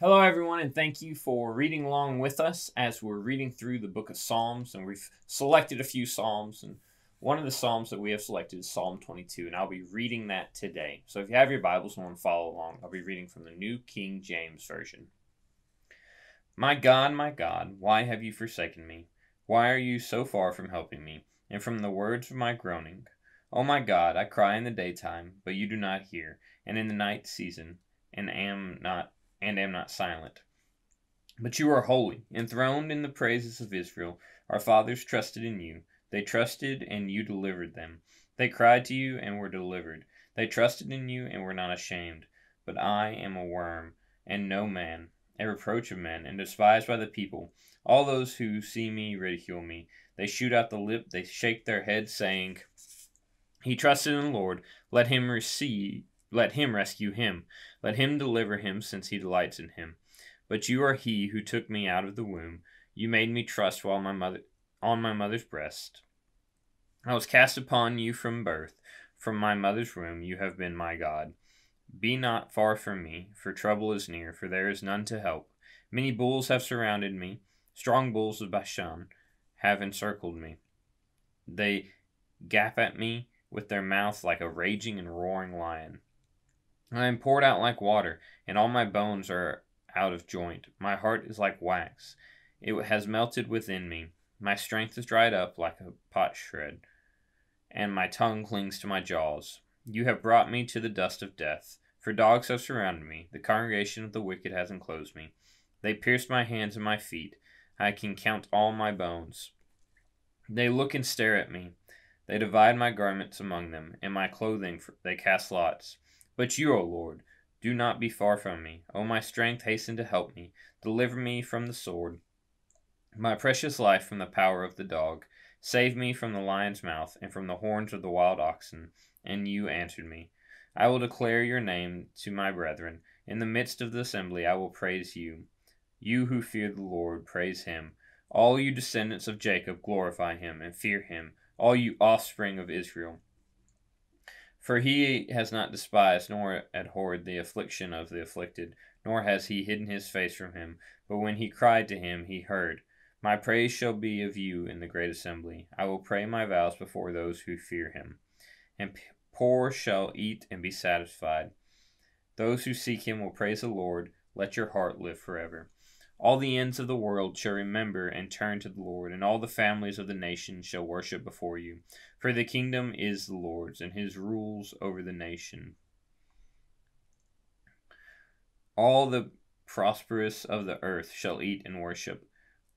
Hello, everyone, and thank you for reading along with us as we're reading through the book of Psalms. And we've selected a few Psalms, and one of the Psalms that we have selected is Psalm 22, and I'll be reading that today. So if you have your Bibles and want to follow along, I'll be reading from the New King James Version. My God, my God, why have you forsaken me? Why are you so far from helping me, and from the words of my groaning? O my God, I cry in the daytime, but you do not hear, and in the night season, and am not and am not silent. But you are holy, enthroned in the praises of Israel. Our fathers trusted in you. They trusted, and you delivered them. They cried to you, and were delivered. They trusted in you, and were not ashamed. But I am a worm, and no man, a reproach of men, and despised by the people. All those who see me ridicule me. They shoot out the lip, they shake their heads, saying, He trusted in the Lord. Let him receive let him rescue him. Let him deliver him, since he delights in him. But you are he who took me out of the womb. You made me trust while my mother on my mother's breast. I was cast upon you from birth. From my mother's womb you have been my God. Be not far from me, for trouble is near, for there is none to help. Many bulls have surrounded me, strong bulls of Bashan have encircled me. They gap at me with their mouths like a raging and roaring lion. I am poured out like water, and all my bones are out of joint. My heart is like wax, it has melted within me. My strength is dried up like a potsherd, and my tongue clings to my jaws. You have brought me to the dust of death, for dogs have surrounded me. The congregation of the wicked has enclosed me. They pierced my hands and my feet. I can count all my bones. They look and stare at me. They divide my garments among them, and my clothing they cast lots. But you, O Lord, do not be far from me. O my strength, hasten to help me. Deliver me from the sword, my precious life from the power of the dog. Save me from the lion's mouth, and from the horns of the wild oxen. And you answered me. I will declare your name to my brethren. In the midst of the assembly I will praise you. You who fear the Lord, praise him. All you descendants of Jacob, glorify him and fear him. All you offspring of Israel. For he has not despised nor abhorred the affliction of the afflicted, nor has he hidden his face from him. But when he cried to him, he heard. My praise shall be of you in the great assembly. I will pray my vows before those who fear him. And poor shall eat and be satisfied. Those who seek him will praise the Lord. Let your heart live forever. All the ends of the world shall remember and turn to the Lord, and all the families of the nations shall worship before you. For the kingdom is the Lord's, and his rules over the nation. All the prosperous of the earth shall eat and worship.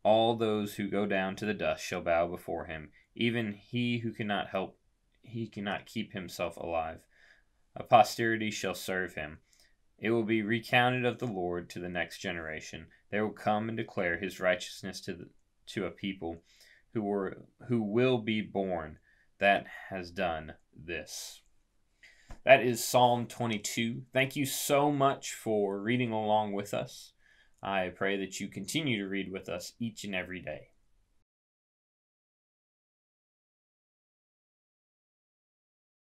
All those who go down to the dust shall bow before him, even he who cannot help he cannot keep himself alive. A posterity shall serve him. It will be recounted of the Lord to the next generation. They will come and declare his righteousness to the, to a people who were who will be born that has done this. That is Psalm 22. Thank you so much for reading along with us. I pray that you continue to read with us each and every day.